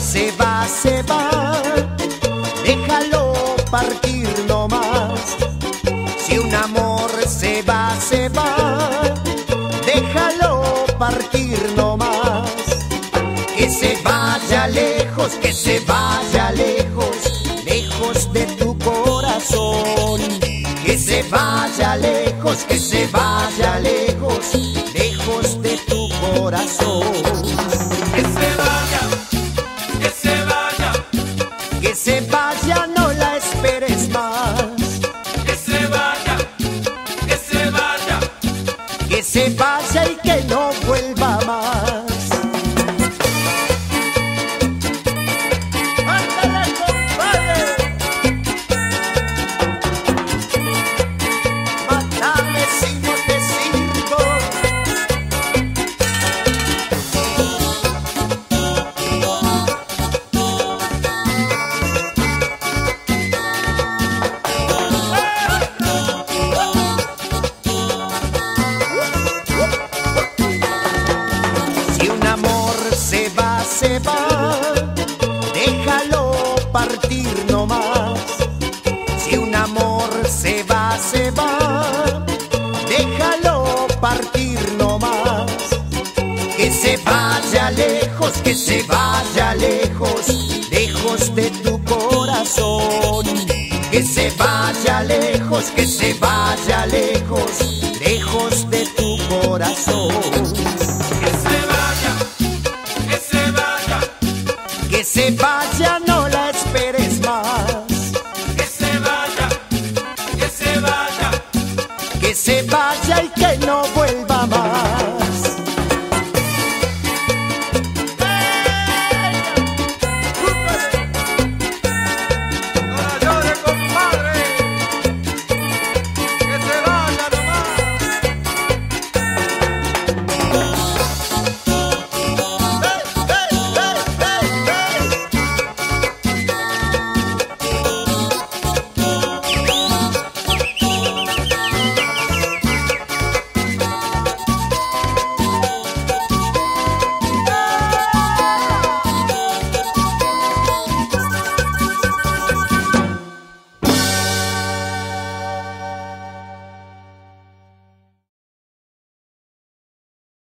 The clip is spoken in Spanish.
se va, se va, déjalo partir nomás. Si un amor se va, se va, déjalo partir nomás. Que se vaya lejos, que se vaya lejos, lejos de tu corazón. Que se vaya lejos, que se vaya se vaya y que no se va, déjalo partir nomás. Si un amor se va, se va, déjalo partir nomás. Que se vaya lejos, que se vaya lejos, lejos de tu corazón. Que se vaya lejos, que se vaya lejos, lejos se vaya, y que no vuelva